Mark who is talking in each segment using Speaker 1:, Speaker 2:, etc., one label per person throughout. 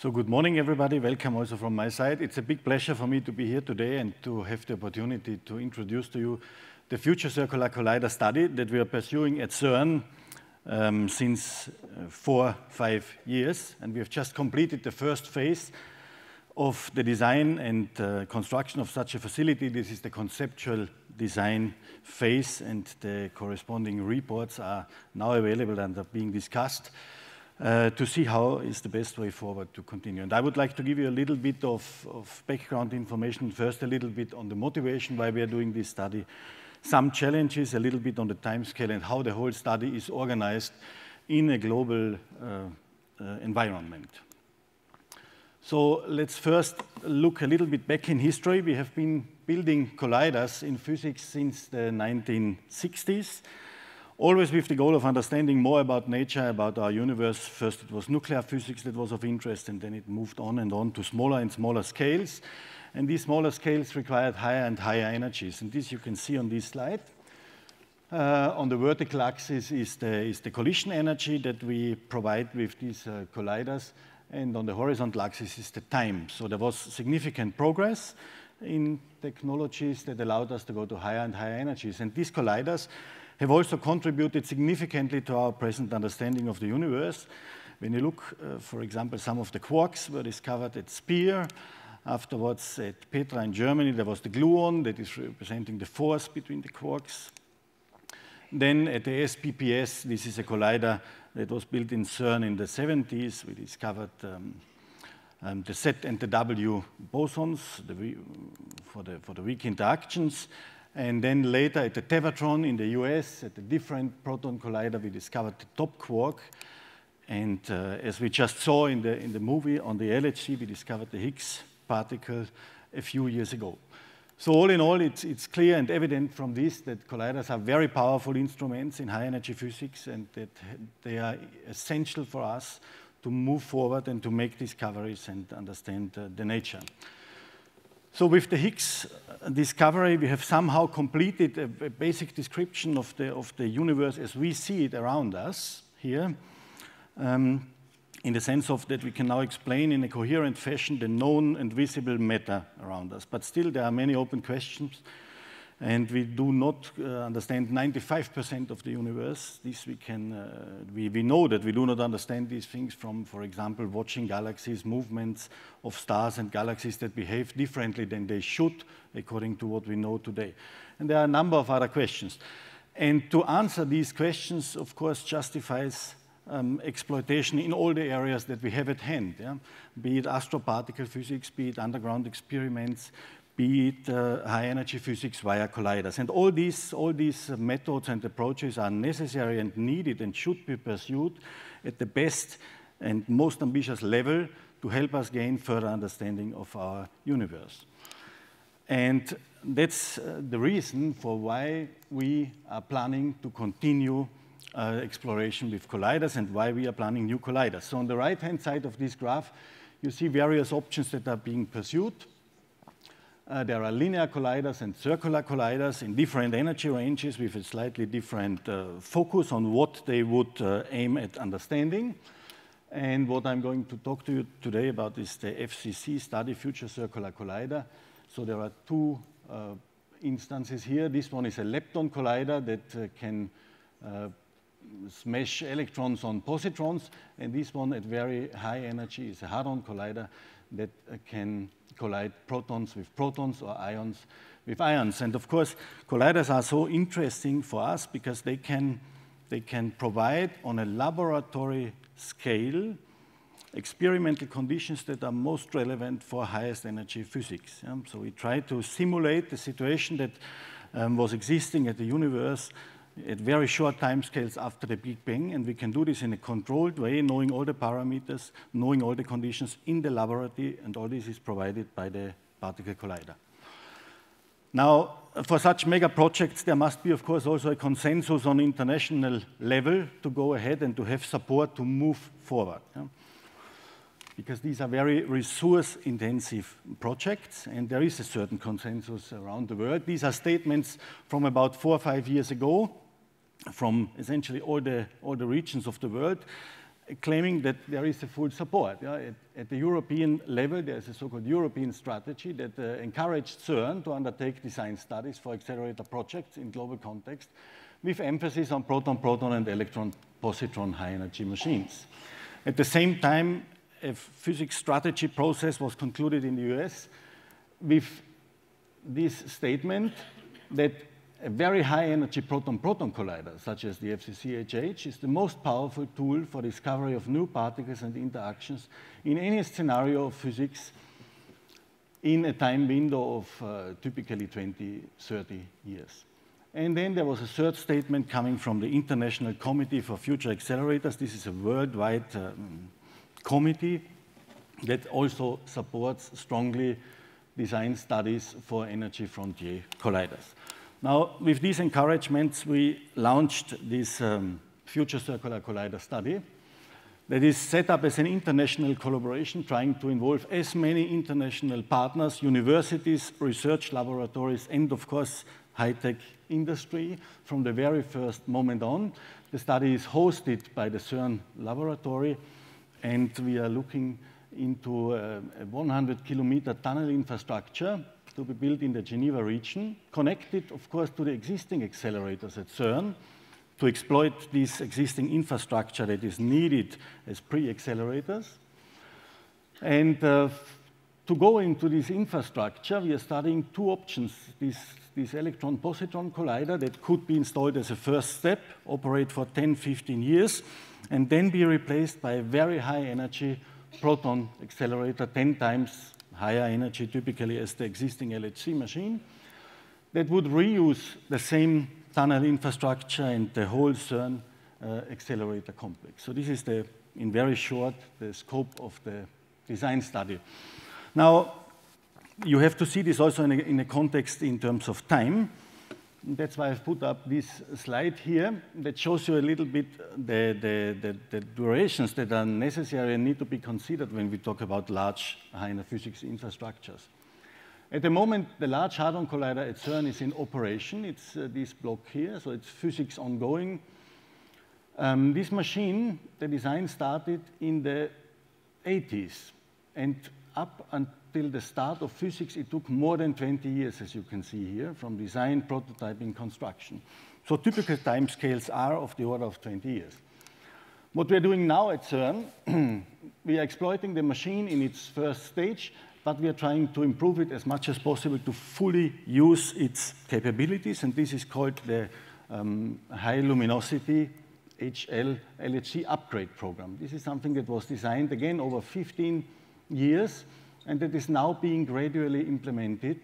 Speaker 1: So good morning, everybody. Welcome also from my side. It's a big pleasure for me to be here today and to have the opportunity to introduce to you the Future Circular Collider study that we are pursuing at CERN um, since uh, four, five years. And we have just completed the first phase of the design and uh, construction of such a facility. This is the conceptual design phase, and the corresponding reports are now available and are being discussed uh, to see how is the best way forward to continue. And I would like to give you a little bit of, of background information. First, a little bit on the motivation why we are doing this study, some challenges, a little bit on the timescale and how the whole study is organized in a global uh, uh, environment. So let's first look a little bit back in history. We have been building colliders in physics since the 1960s always with the goal of understanding more about nature, about our universe. First, it was nuclear physics that was of interest, and then it moved on and on to smaller and smaller scales. And these smaller scales required higher and higher energies. And this you can see on this slide. Uh, on the vertical axis is the, is the, collision energy that we provide with these uh, colliders. And on the horizontal axis is the time. So there was significant progress in technologies that allowed us to go to higher and higher energies. And these colliders have also contributed significantly to our present understanding of the universe. When you look, uh, for example, some of the quarks were discovered at SPEAR. Afterwards, at Petra in Germany, there was the gluon that is representing the force between the quarks. Then at the SPPS, this is a collider that was built in CERN in the 70s. We discovered um, um, the Z and the W bosons the, for, the, for the weak interactions. And then later at the Tevatron in the US, at a different proton collider, we discovered the top quark. And uh, as we just saw in the, in the movie on the LHC, we discovered the Higgs particle a few years ago. So all in all, it's, it's clear and evident from this that colliders are very powerful instruments in high energy physics and that they are essential for us to move forward and to make discoveries and understand uh, the nature. So with the Higgs discovery, we have somehow completed a, a, basic description of the, of the universe as we see it around us here, um, in the sense of that we can now explain in a coherent fashion the known and visible matter around us. But still, there are many open questions and we do not uh, understand 95% of the universe. This we can, uh, we, we know that we do not understand these things from, for example, watching galaxies, movements of stars and galaxies that behave differently than they should, according to what we know today. And there are a number of other questions. And to answer these questions, of course, justifies um, exploitation in all the areas that we have at hand, yeah? be it astroparticle physics, be it underground experiments, be it uh, high energy physics via colliders. And all these, all these methods and approaches are necessary and needed and should be pursued at the best and most ambitious level to help us gain further understanding of our universe. And that's uh, the reason for why we are planning to continue uh, exploration with colliders and why we are planning new colliders. So on the right-hand side of this graph, you see various options that are being pursued. Uh, there are linear colliders and circular colliders in different energy ranges with a slightly different uh, focus on what they would uh, aim at understanding. And what I'm going to talk to you today about is the FCC study Future Circular Collider. So there are two uh, instances here. This one is a lepton collider that uh, can uh, smash electrons on positrons, and this one at very high energy is a hadron collider that can collide protons with protons or ions with ions. And of course, colliders are so interesting for us because they can, they can provide on a laboratory scale experimental conditions that are most relevant for highest energy physics. Yeah? So we try to simulate the situation that um, was existing at the universe at very short timescales after the Big Bang, and we can do this in a controlled way, knowing all the parameters, knowing all the conditions in the laboratory, and all this is provided by the particle collider. Now, for such mega projects, there must be, of course, also a consensus on international level to go ahead and to have support to move forward. Yeah? Because these are very resource-intensive projects, and there is a certain consensus around the world. These are statements from about four or five years ago, from essentially all the, all the regions of the world. claiming that there is a full support. Yeah? At, at, the European level, there is a so-called European strategy that uh, encouraged CERN to undertake design studies for accelerator projects in global context with emphasis on proton-proton and electron-positron high-energy machines. At the same time, a physics strategy process was concluded in the US with this statement that a very high energy proton-proton collider, such as the FCCHH, is the most powerful tool for discovery of new particles and interactions in any scenario of physics in a time window of uh, typically 20, 30 years. And then there was a third statement coming from the International Committee for Future Accelerators. This is a worldwide um, committee that also supports strongly design studies for energy frontier colliders. Now, with these encouragements, we launched this um, Future Circular Collider study that is set up as an international collaboration trying to involve as many international partners, universities, research laboratories, and of course, high-tech industry from the very first moment on. The study is hosted by the CERN laboratory, and we are looking into a 100 kilometer tunnel infrastructure to be built in the Geneva region, connected, of course, to the existing accelerators at CERN to exploit this existing infrastructure that is needed as pre-accelerators. And uh, to go into this infrastructure, we are studying two options. This, this electron-positron collider that could be installed as a first step, operate for 10, 15 years, and then be replaced by a very high energy proton accelerator, 10 times higher energy typically as the existing LHC machine, that would reuse the same tunnel infrastructure and the whole CERN uh, accelerator complex. So this is the, in very short, the scope of the design study. Now, you have to see this also in a, in a context in terms of time. That's why I've put up this slide here that shows you a little bit the, the, the, the, durations that are necessary and need to be considered when we talk about large high-energy physics infrastructures. At the moment, the Large Hadron Collider at CERN is in operation. It's uh, this block here, so it's physics ongoing. Um, this machine, the design started in the 80s, and up until the start of physics, it took more than 20 years, as you can see here, from design, prototyping, construction. So typical timescales are of the order of 20 years. What we're doing now at CERN, we are exploiting the machine in its first stage, but we are trying to improve it as much as possible to fully use its capabilities, and this is called the um, High Luminosity HL LHC upgrade program. This is something that was designed, again, over 15 years, and that is now being gradually implemented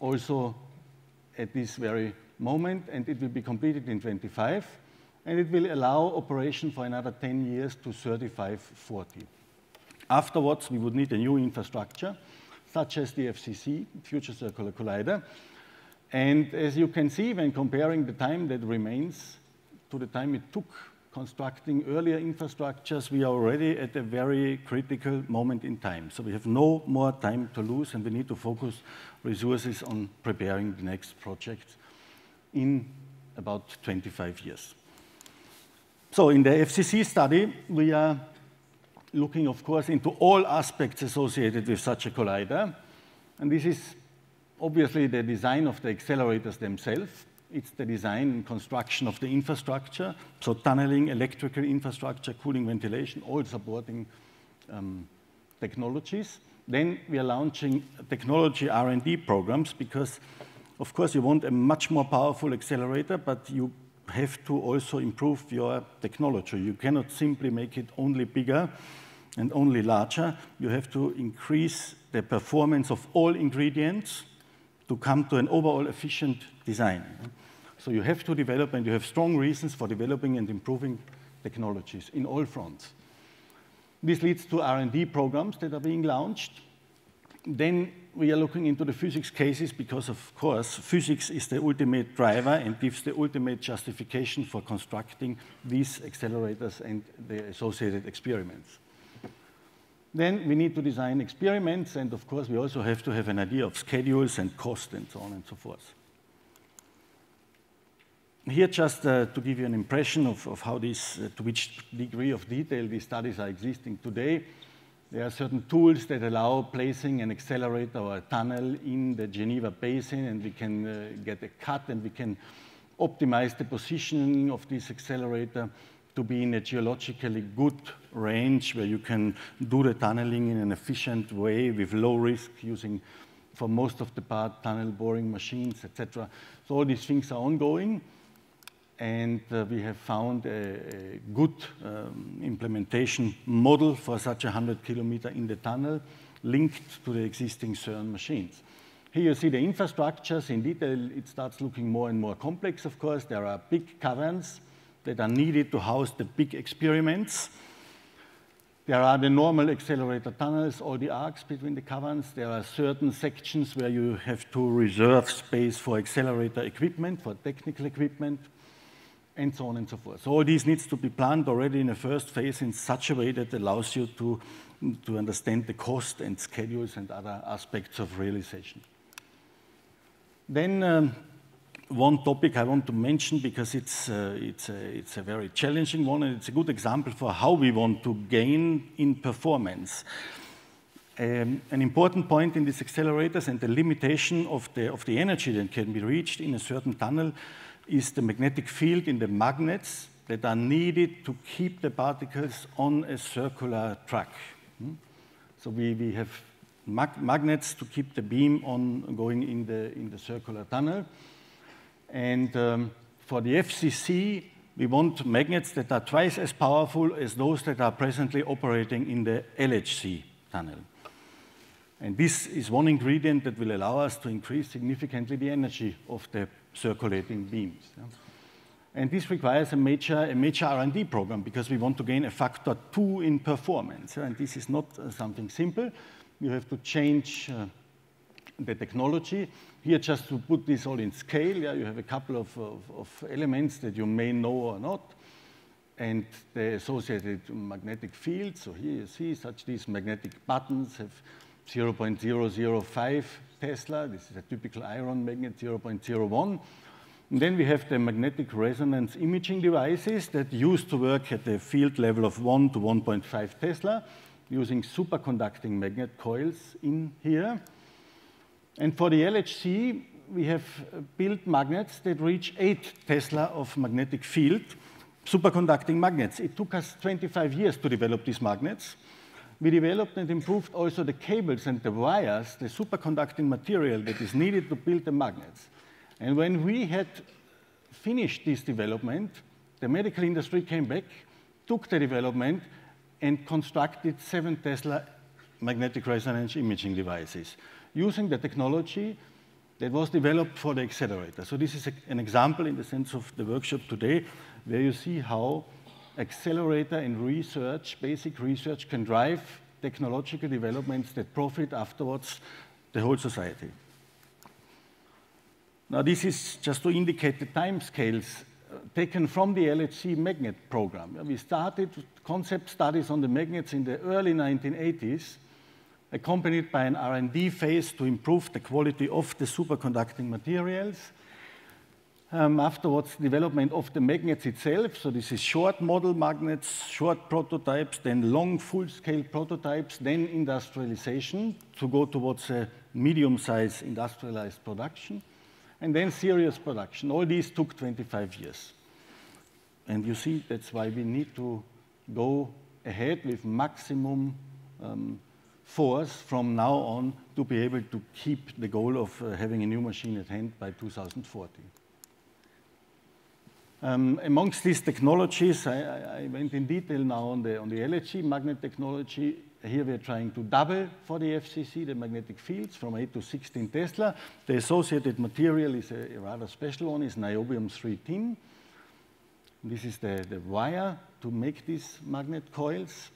Speaker 1: also at this very moment, and it will be completed in 25, and it will allow operation for another 10 years to 35, 40. Afterwards, we would need a new infrastructure, such as the FCC, Future Circular Collider, and as you can see, when comparing the time that remains to the time it took constructing earlier infrastructures, we are already at a very critical moment in time. So we have no more time to lose, and we need to focus resources on preparing the next project in about 25 years. So in the FCC study, we are looking, of course, into all aspects associated with such a collider. And this is obviously the design of the accelerators themselves, it's the design and construction of the infrastructure, so tunneling, electrical infrastructure, cooling, ventilation, all supporting um, technologies. Then we are launching technology R&D programs because, of course, you want a much more powerful accelerator, but you have to also improve your technology. You cannot simply make it only bigger and only larger. You have to increase the performance of all ingredients to come to an overall efficient design. So you have to develop, and you have strong reasons for developing and improving technologies in all fronts. This leads to R&D programs that are being launched. Then we are looking into the physics cases because, of course, physics is the ultimate driver and gives the ultimate justification for constructing these accelerators and the associated experiments. Then we need to design experiments, and of course, we also have to have an idea of schedules and cost and so on and so forth. here just uh, to give you an impression of, of how this, uh, to which degree of detail these studies are existing today. There are certain tools that allow placing an accelerator or a tunnel in the Geneva Basin, and we can uh, get a cut and we can optimize the positioning of this accelerator to be in a geologically good range where you can do the tunneling in an efficient way with low risk using, for most of the part, tunnel boring machines, etc. So all these things are ongoing and uh, we have found a, a good um, implementation model for such a 100 kilometer in the tunnel linked to the existing CERN machines. Here you see the infrastructures. In detail, it starts looking more and more complex, of course. There are big caverns that are needed to house the big experiments. There are the normal accelerator tunnels, all the arcs between the caverns. There are certain sections where you have to reserve space for accelerator equipment, for technical equipment and so on and so forth. So all these needs to be planned already in the first phase in such a way that allows you to, to understand the cost and schedules and other aspects of realization. Then um, one topic I want to mention because it's, uh, it's, a, it's a very challenging one and it's a good example for how we want to gain in performance. Um, an important point in these accelerators and the limitation of the, of the energy that can be reached in a certain tunnel is the magnetic field in the magnets that are needed to keep the particles on a circular track. Hmm? So we, we have mag magnets to keep the beam on going in the, in the circular tunnel. And um, for the FCC, we want magnets that are twice as powerful as those that are presently operating in the LHC tunnel. And this is one ingredient that will allow us to increase significantly the energy of the circulating beams. And this requires a major, a major R&D program because we want to gain a factor two in performance. And this is not uh, something simple. You have to change uh, the technology. Here, just to put this all in scale, yeah, you have a couple of, of, of elements that you may know or not and the associated magnetic fields. So here you see such these magnetic buttons have 0.005 Tesla. This is a typical iron magnet, 0.01. And then we have the magnetic resonance imaging devices that used to work at the field level of 1 to 1.5 Tesla using superconducting magnet coils in here. And for the LHC, we have uh, built magnets that reach 8 Tesla of magnetic field, superconducting magnets. It took us 25 years to develop these magnets we developed and improved also the cables and the wires, the superconducting material that is needed to build the magnets. And when we had finished this development, the medical industry came back, took the development, and constructed seven Tesla magnetic resonance imaging devices using the technology that was developed for the accelerator. So this is a, an example in the sense of the workshop today, where you see how accelerator in research, basic research, can drive technological developments that profit afterwards the whole society. Now, this is just to indicate the time scales uh, taken from the LHC magnet program. We started concept studies on the magnets in the early 1980s, accompanied by an R&D phase to improve the quality of the superconducting materials um, afterwards, development of the magnets itself. So this is short model magnets, short prototypes, then long full-scale prototypes, then industrialization to go towards a medium-sized industrialized production, and then serious production. All these took 25 years. And you see, that's why we need to go ahead with maximum um, force from now on to be able to keep the goal of uh, having a new machine at hand by 2040. Um, amongst these technologies, I, I, went in detail now on the, on the LHC magnet technology. Here we're trying to double for the FCC the magnetic fields from 8 to 16 Tesla. The associated material is a, a rather special one, is niobium 3 tin. This is the, the wire to make these magnet coils.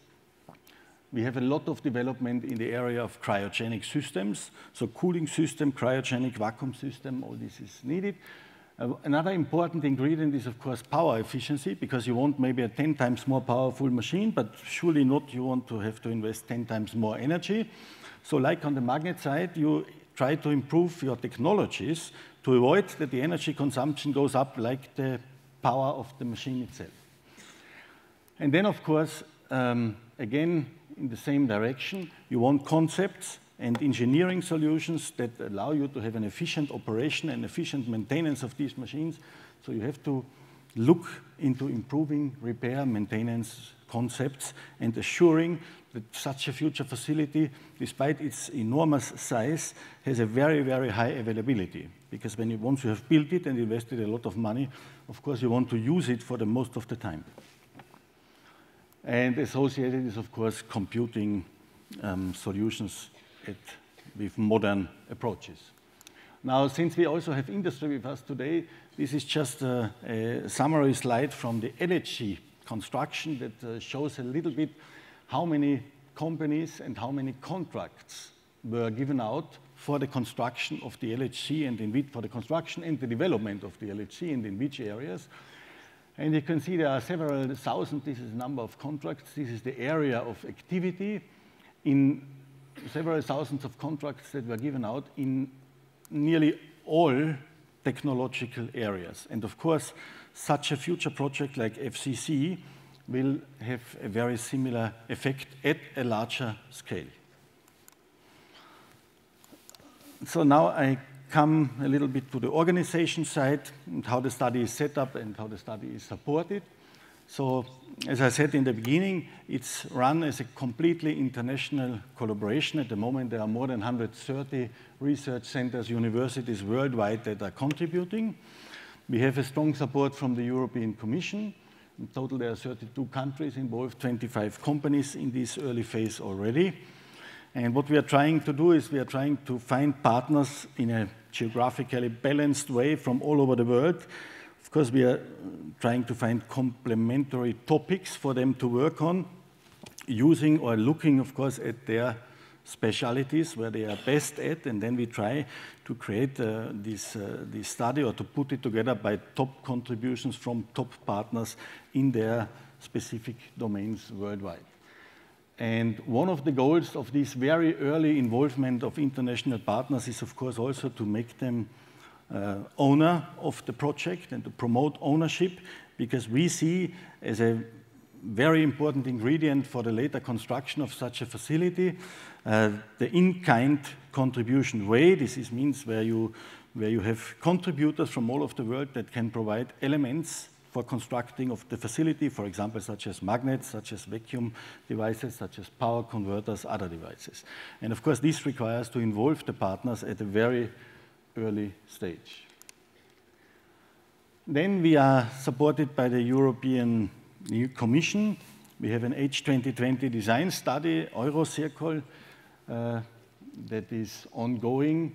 Speaker 1: We have a lot of development in the area of cryogenic systems. So cooling system, cryogenic vacuum system, all this is needed. Uh, another important ingredient is, of course, power efficiency, because you want maybe a 10 times more powerful machine, but surely not you want to have to invest 10 times more energy. So like on the magnet side, you try to improve your technologies to avoid that the energy consumption goes up like the power of the machine itself. And then, of course, um, again, in the same direction, you want concepts and engineering solutions that allow you to have an efficient operation and efficient maintenance of these machines. So you have to look into improving repair, maintenance concepts and assuring that such a future facility, despite its enormous size, has a very, very high availability. Because when you, once you have built it and invested a lot of money, of course you want to use it for the most of the time. And associated is, of course, computing um, solutions at, with modern approaches. Now, since we also have industry with us today, this is just a, a summary slide from the LHC construction that uh, shows a little bit how many companies and how many contracts were given out for the construction of the LHC and in which, for the construction and the development of the LHC and in which areas. And you can see there are several thousand, this is the number of contracts, this is the area of activity in several thousands of contracts that were given out in nearly all technological areas. And of course, such a future project like FCC will have a very similar effect at a larger scale. So now I come a little bit to the organization side and how the study is set up and how the study is supported. So as I said in the beginning, it's run as a completely international collaboration. At the moment, there are more than 130 research centers, universities worldwide that are contributing. We have a strong support from the European Commission. In total, there are 32 countries involved, 25 companies in this early phase already. And what we are trying to do is we are trying to find partners in a geographically balanced way from all over the world. Of course, we are trying to find complementary topics for them to work on, using or looking, of course, at their specialities where they are best at, and then we try to create uh, this, uh, this study or to put it together by top contributions from top partners in their specific domains worldwide. And one of the goals of this very early involvement of international partners is, of course, also to make them uh, owner of the project and to promote ownership, because we see as a very important ingredient for the later construction of such a facility uh, the in-kind contribution way. This is, means where you, where you have contributors from all of the world that can provide elements for constructing of the facility, for example, such as magnets, such as vacuum devices, such as power converters, other devices. And of course, this requires to involve the partners at a very early stage. Then we are supported by the European Commission. We have an H2020 design study, EuroCirCol, uh, that is ongoing.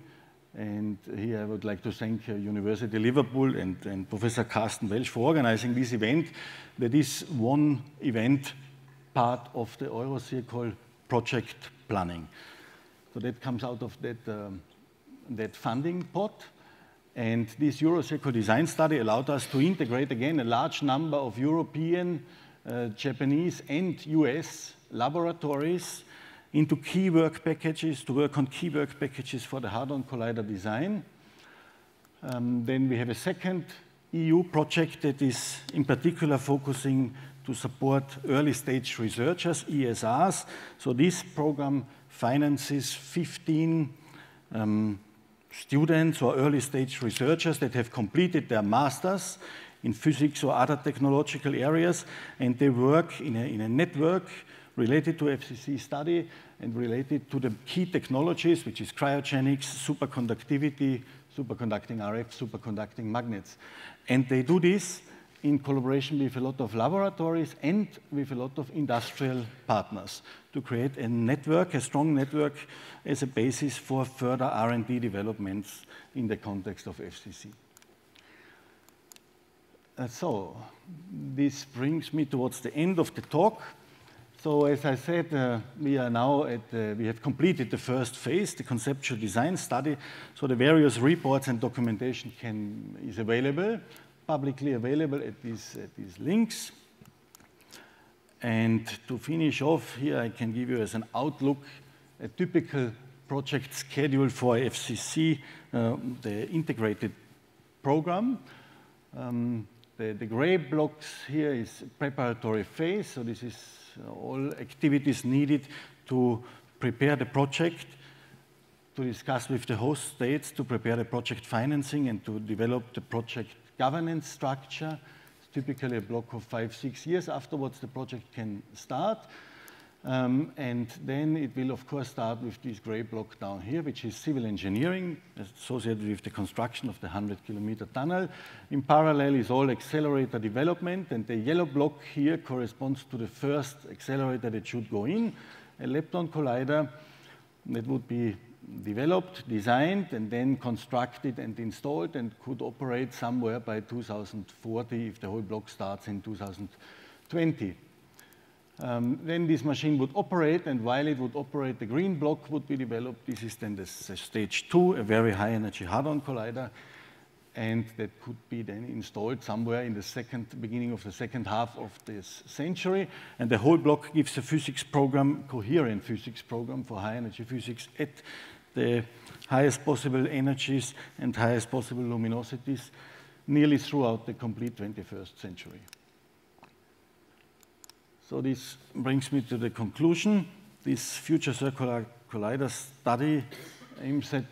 Speaker 1: And here I would like to thank uh, University Liverpool and, and Professor Carsten Welsch for organizing this event. That is one event part of the EuroCirCol project planning. So that comes out of that, um, that funding pot. And this EuroCirCol design study allowed us to integrate again a large number of European, uh, Japanese, and US laboratories into key work packages, to work on key work packages for the Hadron Collider design. Um, then we have a second EU project that is in particular focusing to support early stage researchers, ESRs. So this program finances 15 um, students or early stage researchers that have completed their masters in physics or other technological areas, and they work in a, in a network related to FCC study and related to the key technologies, which is cryogenics, superconductivity, superconducting RF, superconducting magnets. And they do this in collaboration with a lot of laboratories and with a lot of industrial partners to create a network, a strong network as a basis for further R&D developments in the context of FCC. Uh, so this brings me towards the end of the talk. So as I said, uh, we are now at, uh, we have completed the first phase, the conceptual design study. So the various reports and documentation can, is available, publicly available at these, at these links. And to finish off here, I can give you as an outlook a typical project schedule for FCC, uh, the integrated program. Um, the, the gray blocks here is preparatory phase, so this is uh, all activities needed to prepare the project, to discuss with the host states, to prepare the project financing and to develop the project governance structure. It's typically a block of five, six years. Afterwards, the project can start. Um, and then it will, of course, start with this gray block down here, which is civil engineering associated with the construction of the 100 kilometer tunnel. In parallel is all accelerator development, and the yellow block here corresponds to the first accelerator that should go in, a lepton collider that would be developed, designed, and then constructed and installed and could operate somewhere by 2040 if the whole block starts in 2020. Um, then this machine would operate, and while it would operate, the green block would be developed. This is then the stage two, a very high energy hadron collider, and that could be then installed somewhere in the second, beginning of the second half of this century. And the whole block gives a physics program, coherent physics program for high energy physics at the highest possible energies and highest possible luminosities nearly throughout the complete 21st century. So this brings me to the conclusion. This future circular collider study aims at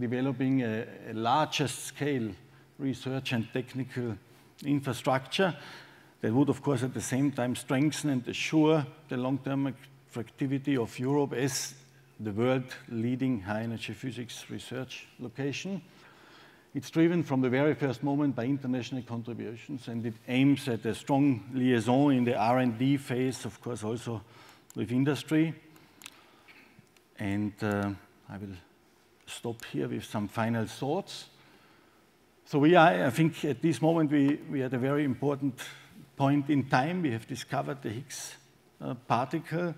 Speaker 1: developing a, a larger scale research and technical infrastructure that would, of course, at the same time strengthen and assure the long-term attractivity of Europe as the world leading high energy physics research location. It's driven from the very first moment by international contributions, and it aims at a strong liaison in the R&D phase, of course, also with industry. And uh, I will stop here with some final thoughts. So we are, I think, at this moment, we, we are at a very important point in time. We have discovered the Higgs uh, particle,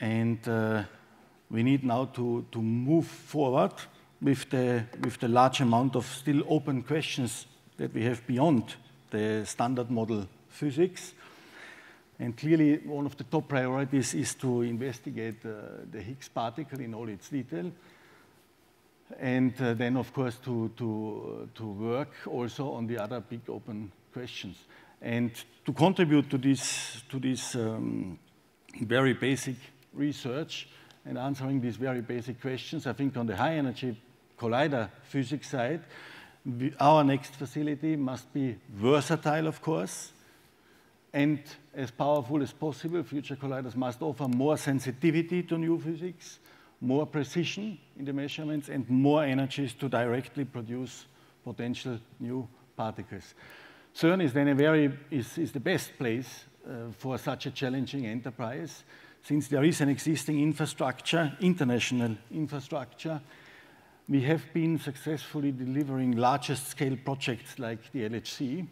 Speaker 1: and uh, we need now to, to move forward with the, with the large amount of still open questions that we have beyond the standard model physics. And clearly, one of the top priorities is to investigate uh, the Higgs particle in all its detail. And uh, then, of course, to, to, to work also on the other big open questions. And to contribute to this, to this um, very basic research and answering these very basic questions, I think on the high energy collider physics side, we, our next facility must be versatile, of course, and as powerful as possible. Future colliders must offer more sensitivity to new physics, more precision in the measurements, and more energies to directly produce potential new particles. CERN is then a very, is, is the best place uh, for such a challenging enterprise, since there is an existing infrastructure, international infrastructure, we have been successfully delivering largest scale projects like the LHC.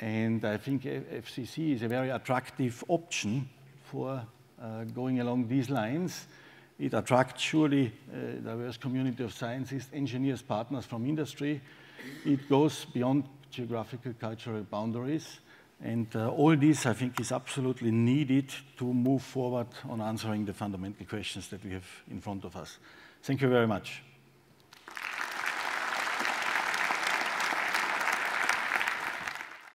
Speaker 1: And I think FCC is a very attractive option for uh, going along these lines. It attracts surely a diverse community of scientists, engineers, partners from industry. It goes beyond geographical cultural boundaries. And uh, all this, I think, is absolutely needed to move forward on answering the fundamental questions that we have in front of us. Thank you very much.